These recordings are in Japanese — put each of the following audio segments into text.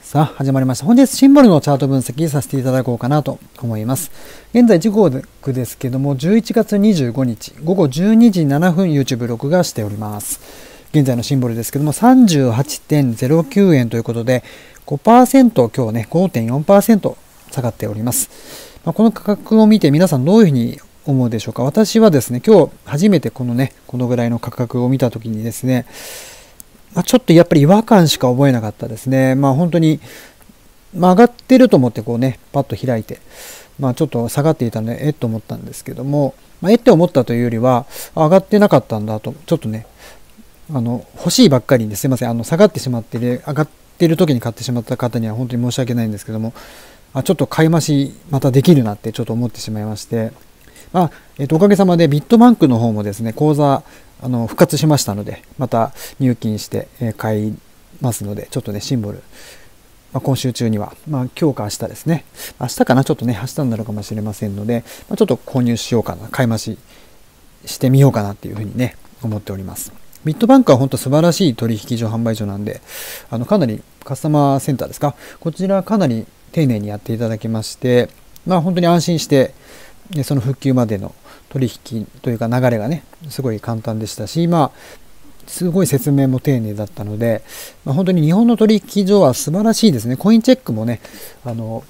さあ、始まりました。本日シンボルのチャート分析させていただこうかなと思います。現在時刻ですけども、11月25日午後12時7分 YouTube 録画しております。現在のシンボルですけども、38.09円ということで、5%今日ね、5.4%下がっております。まあ、この価格を見て皆さんどういうふうに思うでしょうか？私はですね、今日初めてこのね、このぐらいの価格を見たときにですね、まあ、ちょっとやっぱり違和感しか覚えなかったですね。まあ本当に、ま、上がってると思ってこうね、パッと開いて、まあちょっと下がっていたので、えっと思ったんですけども、まあ、えって思ったというよりは、上がってなかったんだと、ちょっとね、あの、欲しいばっかりにす。いません、あの、下がってしまってる、上がってる時に買ってしまった方には本当に申し訳ないんですけども、あちょっと買い増しまたできるなってちょっと思ってしまいまして、まあ、えっと、おかげさまでビットバンクの方もですね、口座、あの、復活しましたので、また入金して、え買いますので、ちょっとね、シンボル、まあ、今週中には、まあ、今日か明日ですね、明日かな、ちょっとね、明日になるかもしれませんので、まあ、ちょっと購入しようかな、買い増ししてみようかなっていうふうにね、思っております。ビットバンクは本当素晴らしい取引所販売所なんで、あの、かなりカスタマーセンターですか、こちらかなり丁寧にやっていただきまして、まあ本当に安心して、でその復旧までの取引というか流れがねすごい簡単でしたしまあすごい説明も丁寧だったので、まあ、本当に日本の取引所は素晴らしいですね。コインチェックもねあの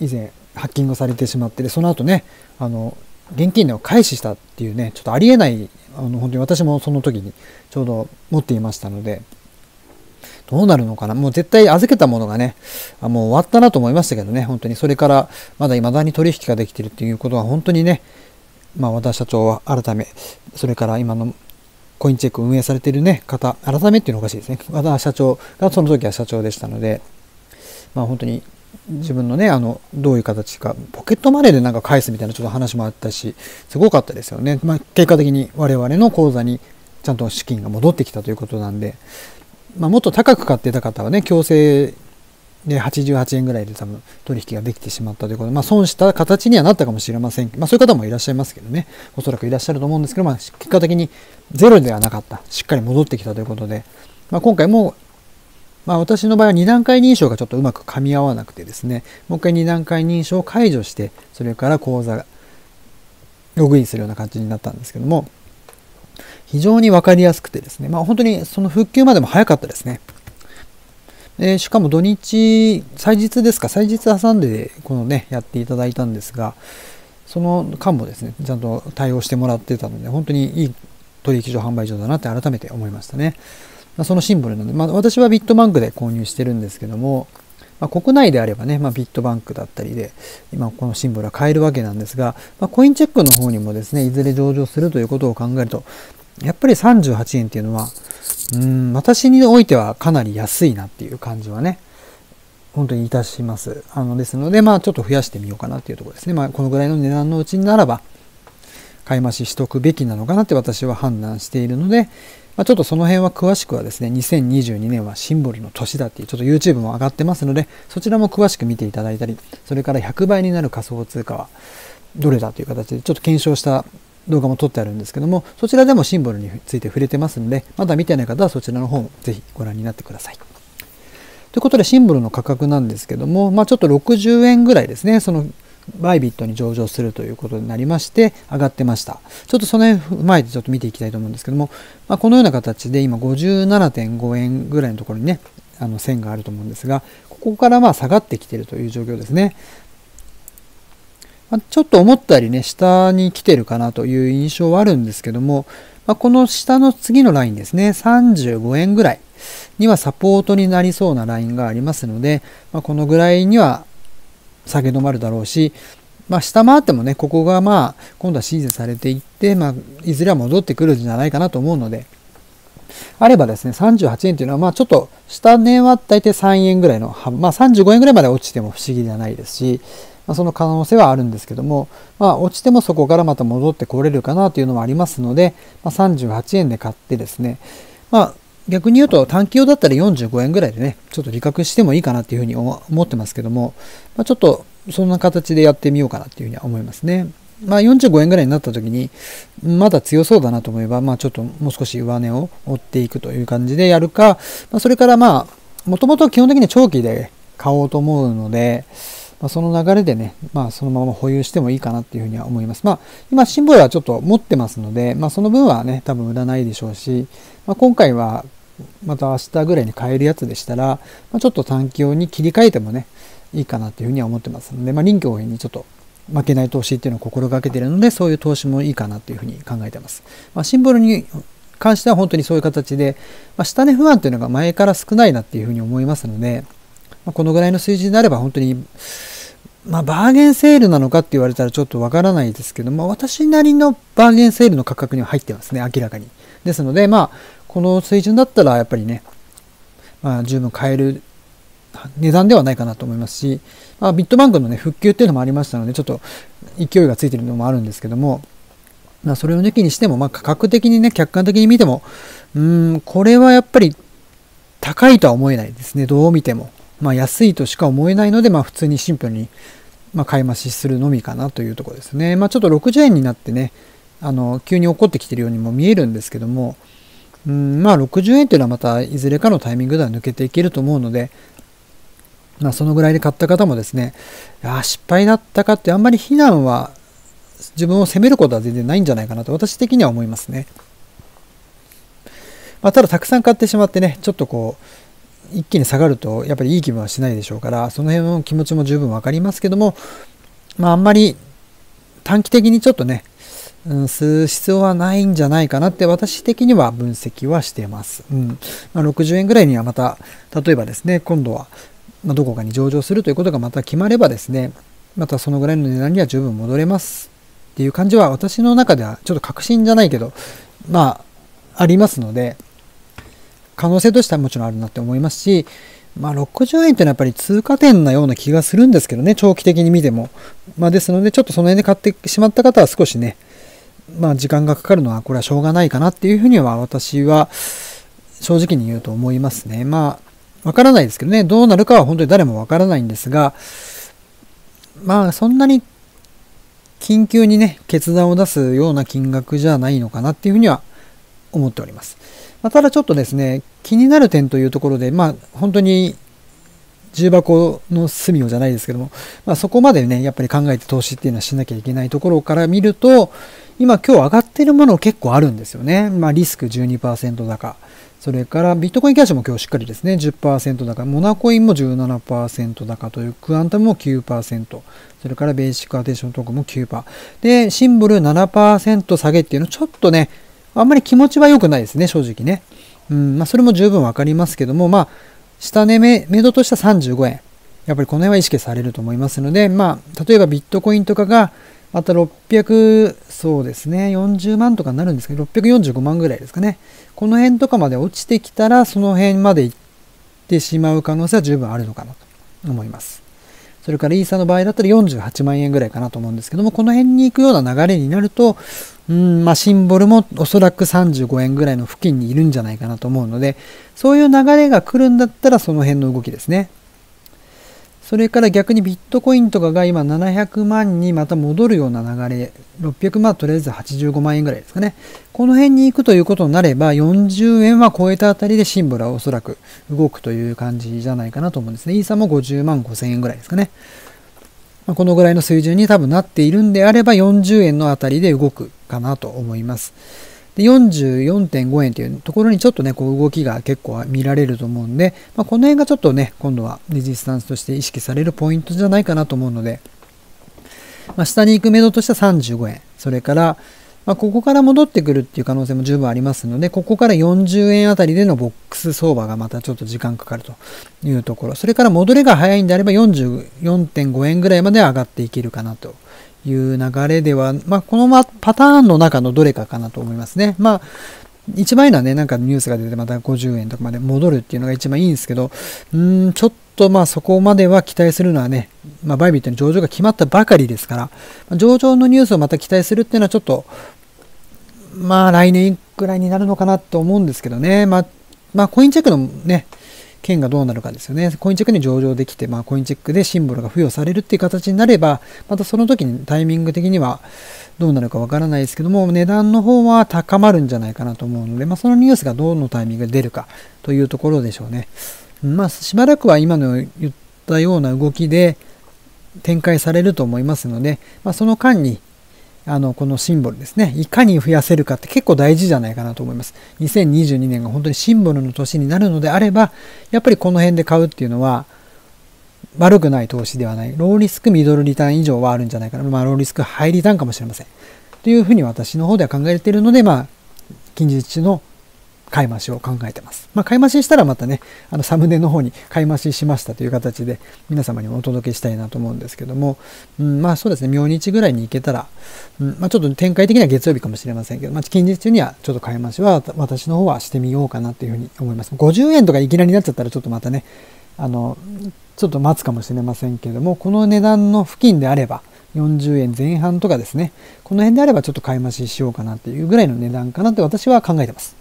以前ハッキングされてしまってでその後ねあの現金を返ししたっていうねちょっとありえないあの本当に私もその時にちょうど持っていましたのでどうなるのかな？もう絶対預けたものがね、あもう終わったなと思いましたけどね、本当にそれからまだ未だに取引ができてるっていうことは本当にね、まあ和田社長は改め、それから今のコインチェック運営されてるね、方、改めっていうのおかしいですね。和田社長がその時は社長でしたので、まあ本当に自分のね、あの、どういう形か、ポケットマネーでなんか返すみたいなちょっと話もあったし、すごかったですよね。まあ結果的に我々の口座にちゃんと資金が戻ってきたということなんで、まあ、もっと高く買ってた方はね、強制で88円ぐらいで多分取引ができてしまったということで、まあ、損した形にはなったかもしれません。まあ、そういう方もいらっしゃいますけどね、おそらくいらっしゃると思うんですけど、まあ、結果的にゼロではなかった。しっかり戻ってきたということで、まあ、今回も、まあ、私の場合は2段階認証がちょっとうまく噛み合わなくてですね、もう一回2段階認証を解除して、それから口座、ログインするような感じになったんですけども、非常に分かりやすくてですね、まあ、本当にその復旧までも早かったですね。でしかも土日、祭日ですか、祭日挟んでこのね、やっていただいたんですが、その間もですね、ちゃんと対応してもらってたので、本当にいい取引所販売所だなって改めて思いましたね。まあ、そのシンボルなので、まあ、私はビットバンクで購入してるんですけども、まあ、国内であればね、まあ、ビットバンクだったりで、今このシンボルは買えるわけなんですが、まあ、コインチェックの方にもですね、いずれ上場するということを考えると、やっぱり38円っていうのは、うん、私においてはかなり安いなっていう感じはね、本当にいたします。あの、ですので、まあちょっと増やしてみようかなっていうところですね。まあこのぐらいの値段のうちにならば、買い増ししとくべきなのかなって私は判断しているので、まあ、ちょっとその辺は詳しくはですね、2022年はシンボルの年だっていう、ちょっと YouTube も上がってますので、そちらも詳しく見ていただいたり、それから100倍になる仮想通貨はどれだという形でちょっと検証した動画も撮ってあるんですけども、そちらでもシンボルについて触れてますので、まだ見てない方はそちらの方もぜひご覧になってください。ということで、シンボルの価格なんですけども、まあちょっと60円ぐらいですね、そのバイビットに上場するということになりまして、上がってました。ちょっとその辺踏まえてちょっと見ていきたいと思うんですけども、まあ、このような形で今57.5円ぐらいのところにね、あの線があると思うんですが、ここからまあ下がってきているという状況ですね。まあ、ちょっと思ったよりね、下に来てるかなという印象はあるんですけども、まあ、この下の次のラインですね、35円ぐらいにはサポートになりそうなラインがありますので、まあ、このぐらいには下げ止まるだろうし、まあ、下回ってもね、ここがまあ、今度はシーズンされていって、まあ、いずれは戻ってくるんじゃないかなと思うので、あればですね、38円というのは、まあちょっと、下値は大体3円ぐらいの、まあ35円ぐらいまで落ちても不思議ではないですし、まあ、その可能性はあるんですけども、まあ落ちてもそこからまた戻ってこれるかなというのもありますので、まあ、38円で買ってですね、まあ逆に言うと短期用だったら45円ぐらいでね、ちょっと利確してもいいかなっていうふうに思ってますけども、まあ、ちょっとそんな形でやってみようかなっていうふうには思いますね。まあ、45円ぐらいになった時に、まだ強そうだなと思えば、まあ、ちょっともう少し上値を追っていくという感じでやるか、まあ、それからまあ、もともと基本的に長期で買おうと思うので、まあ、その流れでね、まあ、そのまま保有してもいいかなっていうふうには思います。まあ、今、シンボルはちょっと持ってますので、まあ、その分はね、多分売らないでしょうし、まあ、今回はまた明日ぐらいに買えるやつでしたら、まあ、ちょっと短期用に切り替えてもね、いいかなっていうふうには思ってますので、まあ、臨機応変にちょっと負けない投資っていうのを心がけているので、そういう投資もいいかなっていうふうに考えてます。まあ、シンボルに関しては本当にそういう形で、まあ、下値不安っていうのが前から少ないなっていうふうに思いますので、まあ、このぐらいの数字であれば本当に、まあ、バーゲンセールなのかって言われたらちょっとわからないですけども、私なりのバーゲンセールの価格には入ってますね、明らかに。ですので、まあ、この水準だったらやっぱりね、まあ、十分買える値段ではないかなと思いますし、まあ、ビットバンクのね、復旧っていうのもありましたので、ちょっと勢いがついてるのもあるんですけども、まあ、それを抜きにしても、まあ、価格的にね、客観的に見ても、うん、これはやっぱり高いとは思えないですね。どう見ても。まあ、安いとしか思えないので、まあ、普通にシンプルに、まあ、買い増しするのみかなというところですね。まあ、ちょっと60円になってね、あの、急に起こってきてるようにも見えるんですけども、うん、まあ、60円っていうのはまたいずれかのタイミングでは抜けていけると思うので、まあ、そのぐらいで買った方もですね、ああ失敗だったかってあんまり非難は自分を責めることは全然ないんじゃないかなと私的には思いますね。まあ、ただたくさん買ってしまってね、ちょっとこう、一気に下がるとやっぱりいい気分はしないでしょうから、その辺の気持ちも十分わかりますけども、まああんまり短期的にちょっとね、うん、吸う必要はないんじゃないかなって私的には分析はしてます。うんまあ、60円ぐらいにはまた、例えばですね、今度はまどこかに上場するということがまた決まればですね、またそのぐらいの値段には十分戻れますっていう感じは私の中ではちょっと確信じゃないけど、まあ、ありますので、可能性としてはもちろんあるなって思いますし、まあ、60円っていうのはやっぱり通過点なような気がするんですけどね、長期的に見ても。まあ、ですので、ちょっとその辺で買ってしまった方は少しね、まあ、時間がかかるのはこれはしょうがないかなっていうふうには私は正直に言うと思いますね。まあ、わからないですけどね、どうなるかは本当に誰もわからないんですが、まあそんなに緊急にね、決断を出すような金額じゃないのかなっていうふうには思っております。まあ、ただちょっとですね、気になる点というところで、まあ本当に重箱の隅をじゃないですけども、まあ、そこまでね、やっぱり考えて投資っていうのはしなきゃいけないところから見ると、今今日上がってるもの結構あるんですよね。まあリスク12%高。それからビットコインキャッシュも今日しっかりですね、10%高、モナコインも17%高という、クアンタムも9%、それからベーシックアテンショントークも9%。で、シンボル7%下げっていうのちょっとね、あんまり気持ちは良くないですね、正直ね。うん、まあそれも十分わかりますけども、まあ、下値目、目処とした35円。やっぱりこの辺は意識されると思いますので、まあ、例えばビットコインとかが、また600、そうですね、40万とかになるんですけど、645万ぐらいですかね。この辺とかまで落ちてきたら、その辺まで行ってしまう可能性は十分あるのかなと思います。それからイーサの場合だったら48万円ぐらいかなと思うんですけども、この辺に行くような流れになると、うん、まあ、シンボルもおそらく35円ぐらいの付近にいるんじゃないかなと思うので、そういう流れが来るんだったらその辺の動きですね。それから逆にビットコインとかが今700万にまた戻るような流れ、600万とりあえず85万円ぐらいですかね。この辺に行くということになれば、40円は超えたあたりでシンボルはおそらく動くという感じじゃないかなと思うんですね。イーサも50万5千円ぐらいですかね。まこのぐらいの水準に多分なっているんであれば、40円のあたりで動くかなと思います。で44.5円というところにちょっとね、こう動きが結構見られると思うんで、まあ、この辺がちょっとね、今度はレジスタンスとして意識されるポイントじゃないかなと思うので、まあ、下に行く目処としては35円。それから、まあ、ここから戻ってくるっていう可能性も十分ありますので、ここから40円あたりでのボックス相場がまたちょっと時間かかるというところ。それから戻りが早いんであれば44.5円ぐらいまで上がっていけるかなという流れでは、まあ、このまパターンの中のどれかかなと思いますね。まあ、一番いいのはね、なんかニュースが出てまた50円とかまで戻るっていうのが一番いいんですけど、うん、ちょっとまあそこまでは期待するのはね、まあ、バイビットの上場が決まったばかりですから、上場のニュースをまた期待するっていうのはちょっと、まあ来年くらいになるのかなと思うんですけどね、まあ、まあ、コインチェックのね、件がどうなるかですよね。コインチェックに上場できて、まあ、コインチェックでシンボルが付与されるっていう形になれば、またその時にタイミング的にはどうなるかわからないですけども、値段の方は高まるんじゃないかなと思うので、まあ、そのニュースがどのタイミングで出るかというところでしょうね。まあ、しばらくは今の言ったような動きで展開されると思いますので、まあ、その間にあの、このシンボルですね。いかに増やせるかって結構大事じゃないかなと思います。2022年が本当にシンボルの年になるのであれば、やっぱりこの辺で買うっていうのは、悪くない投資ではない。ローリスクミドルリターン以上はあるんじゃないかな。まあ、ローリスクハイリターンかもしれません。というふうに私の方では考えているので、まあ、近日中の買い増しを考えてます。まあ、買い増ししたらまたね、あのサムネの方に買い増ししましたという形で皆様にもお届けしたいなと思うんですけども、うん、まあそうですね、明日ぐらいに行けたら、うんまあ、ちょっと展開的には月曜日かもしれませんけど、まあ、近日中にはちょっと買い増しは私の方はしてみようかなというふうに思います。50円とかいきなりになっちゃったらちょっとまたね、あの、ちょっと待つかもしれませんけども、この値段の付近であれば、40円前半とかですね、この辺であればちょっと買い増ししようかなっていうぐらいの値段かなって私は考えてます。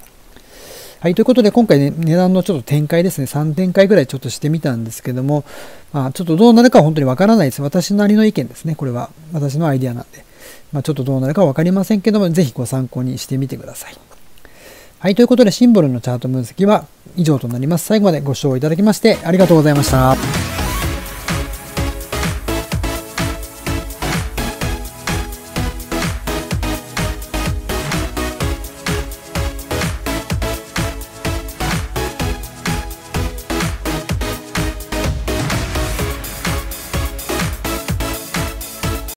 はい、ということで今回ね、値段のちょっと展開ですね、3展開ぐらいちょっとしてみたんですけども、まあ、ちょっとどうなるかは本当にわからないです。私なりの意見ですね、これは。私のアイディアなんで。まあ、ちょっとどうなるかわかりませんけども、ぜひご参考にしてみてください。はい、ということでシンボルのチャート分析は以上となります。最後までご視聴いただきましてありがとうございました。